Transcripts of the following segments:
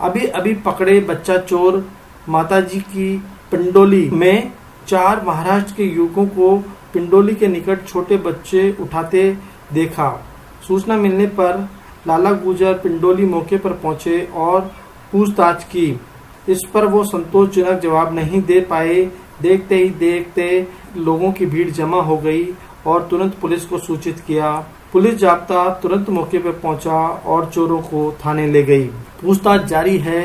अभी अभी पकड़े बच्चा चोर माताजी की पिंडोली में चार महाराष्ट्र के युवकों को पिंडोली के निकट छोटे बच्चे उठाते देखा। सूचना मिलने पर लाला गुजर पिंडोली मौके पर पहुँचे और पूछताछ की। इस पर वो संतोषजनक जवाब नहीं दे पाए। देखते ही, देखते लोगों की भीड़ जमा हो गई और तुरंत पुलिस को सूचित किया। पुलिस जाब्ता तुरंत मौके पर पहुँचा और चोरों को थाने ले गई। पूछताछ जारी है।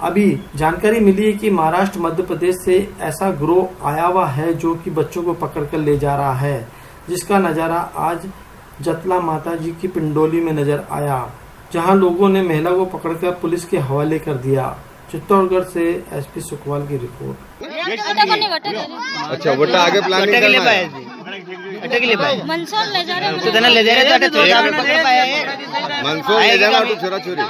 अभी जानकारी मिली है कि महाराष्ट्र मध्य प्रदेश से ऐसा ग्रोह आया हुआ है जो कि बच्चों को पकड़ कर ले जा रहा है जिसका नज़ारा आज जतला माता जी की पिंडोली में नज़र आया जहाँ लोगों ने महिला को पकड़कर पुलिस के हवाले कर दिया। चित्तौड़गढ़ से एसपी सुखवाल की रिपोर्ट। अच्छा वोट आगे प्लानिंग करना पाए है पाए मंसूर ले जा रहे तो तना ले जा रहे तो अटक चोर पकड़ पाया मंसूर ले जाना तो छोरा छोरी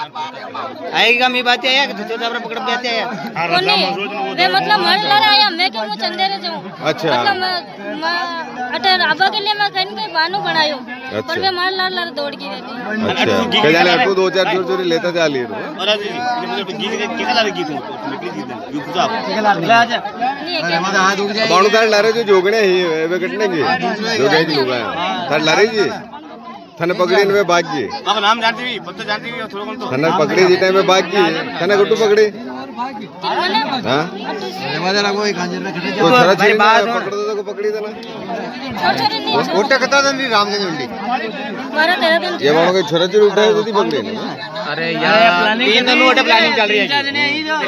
आएगा मी बात आया कि चोर पकड़ पाते आया कोणी वे मतलब मर लड़ आया मैं क्यों मु चंदेरे जाऊँ? अच्छा। मतलब मैं मैं अटे आबा के लिए मैं कहीं कहीं बानू बनायो अच्छा। पर वे मार लड़ लड़ दौड़ की रहती अच्छा। क्या जाने अटू दो चार चोरी चोरी लेता जा लिए नहीं है क्या बाणू तार लारे जो जोगणे ही वे कटने की जोगे की लोग तार लारे जी थने पकड़ी ने भाग गए अब नाम जानती भी बत्तो जानती भी थोड़ा कौन तो। थने पकड़ी जी टाइम में भाग गई थने गुट्टू पकड़ी। छोरा। पकड़ दो तो पकड़ी कता रामगंज मंडी ये छोरा तो अरे यार तीन दिनों वोटे प्लानिंग चल रही है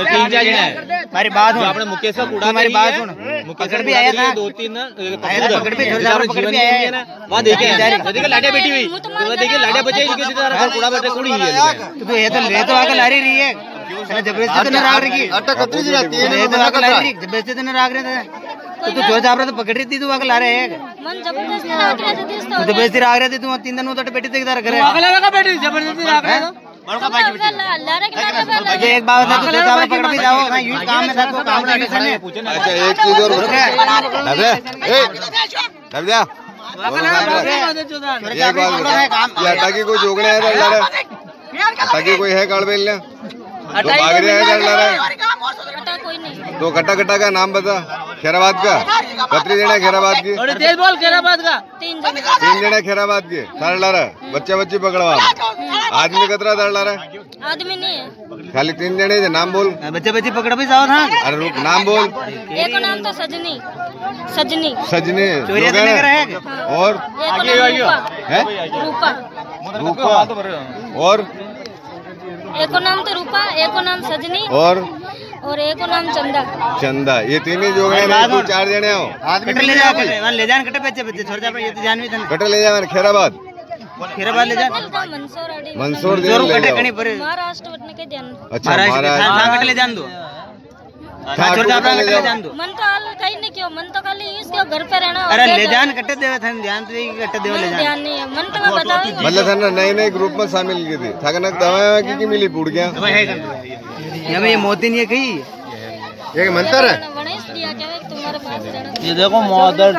तीन चार जने हमारी बात सुन अपने मुकेश का कूड़ा हमारी बात सुन पकड़ भी आया था दो तीन पकड़ भी पकड़ भी आया वहाँ देखे देखिए लाडिया बैठी हुई तो देखिए लाडिया बचे किसी तरह कूड़ा बैठे कुड़ी है तो ये तो ले तो आके लारी रही है ज़बरदस्ती तो राग रही जी रहती है तो ज़बरदस्ती तो राग थे तो तू जो जा रहा तो पकड़ रही थी तू ला रहे ज़बरदस्ती तो ज़बरदस्ती राग रहे थे तू तीन दिन तो बैठी थी करे। ज़बरदस्ती राग रहे ये एक बात है तो साहब पकड़ भी जाओ। ना यूँ काम में था तो काम अच्छा एक चीज़ और अबे ए अब जा। ये बात ये अट्टा कोई जोगने है लड़ा कोई है काड़ बेल तो रहे हैं तो कट्टा कट्टा का नाम बता। खेराबाद का? कतरी जने खेराबाद की। तेज बोल केराबाद का। तीन जन। खेराबाद के। सारे लड़ा बच्चे बच्चे पकड़वा। आदमी कतरा दर लड़ा आदमी नहीं है। खाली तीन जने थे नाम बोल। बच्चे बच्चे पकड़ भी जाओ था अरे रुक नाम बोल। एक नाम तो सजनी। सजनी। सजने। चोरिया तो नहीं करा है? और? को नाम रूपा है? रूपा। रूपा। और? एक नाम तो रूपा एक को नाम सजनी। और? और एक नाम चंदा। चंदा ये तीन ही जो है तू चार जने हो। आदमी ले जा वहाँ ले जान कटे बच्चे बच्चे छोड़ जा ये तो जान भी था कटे ले जा खेराबाद। खेराबाद ले जा मंसूर आड़ी। मंसूर दे ले कटे जाओ पर। महाराष्ट्र वटने के जान अच्छा महाराष्ट्र हाँ ले जान दो। हाँ, छोड़ अपना कटे ले ले जान दो। मन तो हाल कहीं नहीं क्यों? मन तो खाली इसके घर पे रहना अरे ले जान कटे देवे थन ध्यान तो कटे देवे ले जान। ध्यान नहीं है। मन तो मैं बताऊँगी मतलब था ना नए नए ग्रुप में शामिल की थी। ना दवा की की मिली? पूड़ गया? ये में ये मोती नहीं है कहीं? ये मंत्र है गणेश दिया क्या है तुम्हारे पास जाना ये देखो मदर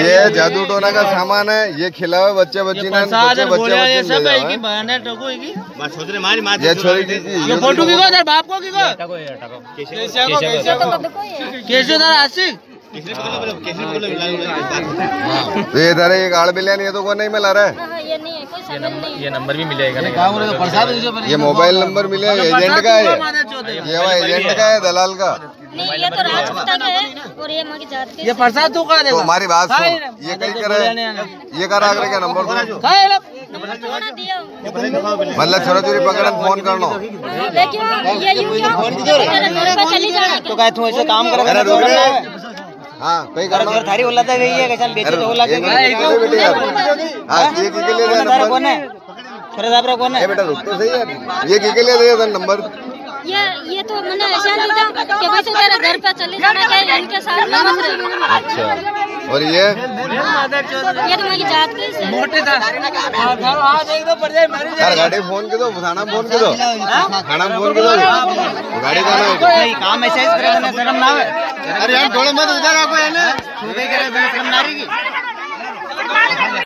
ये जादू टोना का सामान है ये खिलावे बच्चे बच्ची ना बच्चे बच्चे ले जाओ, हैं? बहने टको की? बस सोच मारी मार ये छोरी दी। थी ये फ़ोटो की को बाप को। की को तो ये कैसे उधर आशिक केसरी पकड़ लो केसरी पकड़ लो तो ये इधर एक आड़ बिलिया नहीं तो कौन नहीं मिला रहा है। हाँ हाँ, ये नहीं है कोई साधन नहीं है। नंबर भी मिलेगा ये मोबाइल नंबर मिले एजेंट का है। ये एजेंट का है दलाल का। नहीं ये तो राजपूता का है और ये माँ की जात के ये प्रसाद तू का तो हमारी बात सुन। ये कहीं करे? ये कर आगरे का नंबर दो। नंबर मतलब छोरा छोरी पकड़न फ़ोन कर हाँ, ये यूँ क्यों? चली जाना तो काय तू ऐसे काम कर अरे रुक रे हाँ। कहीं करनो। घर थारी होला था गई है कैसा बेचे तो हाँ ये के लिए नंबर? कौन है? छोरे साहब कौन है? बेटा रुक तो सही ये के लिए दे नंबर? ये ये तो मैंने ऐसा नहीं था कि भाई तू तेरे घर पे चली जाना क्या इनके साथ में मत अच्छा। और ये? ये तो मेरी जात की से। मोटे था। हाथ एक दो पड़ जाए मारी यार गाड़ी फ़ोन के दो थाना फ़ोन के दो। थाना फ़ोन के दो। गाड़ी का ना नहीं काम ऐसे ही करे ना शर्म ना आवे अरे यार थोड़ा मत उधर आपको है ना? तू भी करे शर्म ना रही